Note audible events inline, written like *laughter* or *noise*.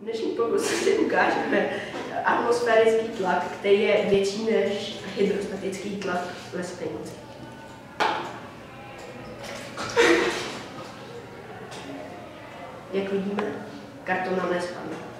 dnešní pokus *laughs* si ukážeme atmosférický tlak, který je větší než hydrostatický tlak ve spenici. Jak vidíme, karton nám nespadne.